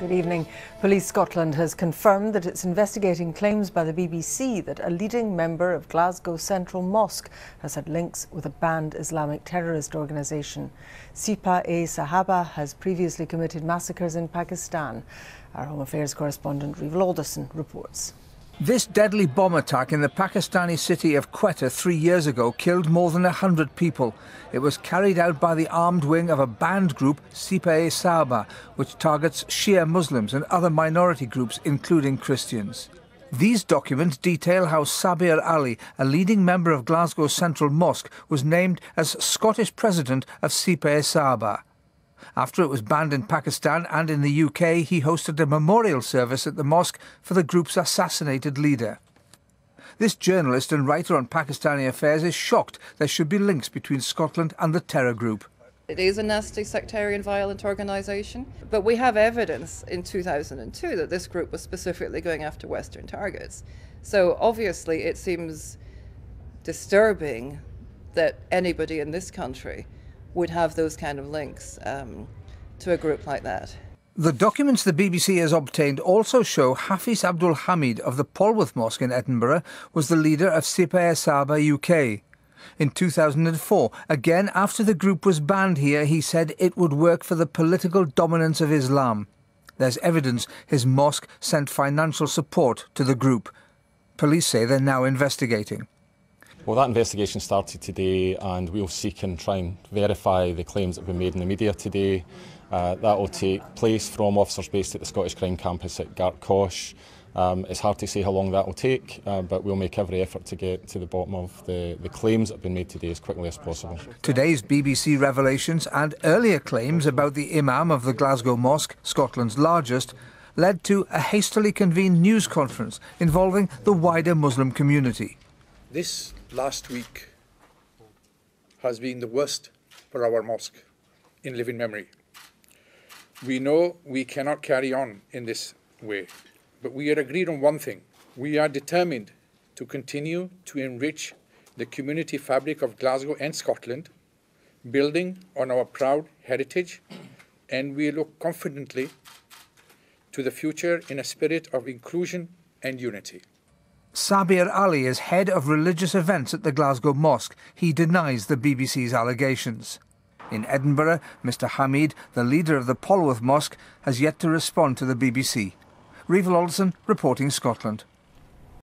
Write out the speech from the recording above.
Good evening. Police Scotland has confirmed that it's investigating claims by the BBC that a leading member of Glasgow Central Mosque has had links with a banned Islamic terrorist organisation. Sipah-e-Sahaba has previously committed massacres in Pakistan. Our Home Affairs correspondent Reevel Alderson reports. This deadly bomb attack in the Pakistani city of Quetta three years ago killed more than 100 people. It was carried out by the armed wing of a banned group, Sipah-e-Sahaba, which targets Shia Muslims and other minority groups, including Christians. These documents detail how Sabir Ali, a leading member of Glasgow Central Mosque, was named as Scottish president of Sipah-e-Sahaba. After it was banned in Pakistan and in the UK, he hosted a memorial service at the mosque for the group's assassinated leader. This journalist and writer on Pakistani affairs is shocked there should be links between Scotland and the terror group. It is a nasty sectarian violent organisation, but we have evidence in 2002 that this group was specifically going after Western targets. So obviously it seems disturbing that anybody in this country would have those kind of links um, to a group like that. The documents the BBC has obtained also show Hafiz Abdul Hamid of the Polwarth Mosque in Edinburgh was the leader of Sipah-e-Sahaba UK. In 2004, again after the group was banned here, he said it would work for the political dominance of Islam. There's evidence his mosque sent financial support to the group. Police say they're now investigating. Well, that investigation started today, and we'll seek and try and verify the claims that have been made in the media today. Uh, that will take place from officers based at the Scottish Crime Campus at Gartcosh. Um, it's hard to say how long that will take, uh, but we'll make every effort to get to the bottom of the, the claims that have been made today as quickly as possible. Today's BBC revelations and earlier claims about the Imam of the Glasgow Mosque, Scotland's largest, led to a hastily convened news conference involving the wider Muslim community. This last week has been the worst for our mosque in living memory. We know we cannot carry on in this way, but we are agreed on one thing. We are determined to continue to enrich the community fabric of Glasgow and Scotland, building on our proud heritage, and we look confidently to the future in a spirit of inclusion and unity. Sabir Ali is head of religious events at the Glasgow Mosque. He denies the BBC's allegations. In Edinburgh, Mr Hamid, the leader of the Polwarth Mosque, has yet to respond to the BBC. Reevel Alderson, reporting Scotland.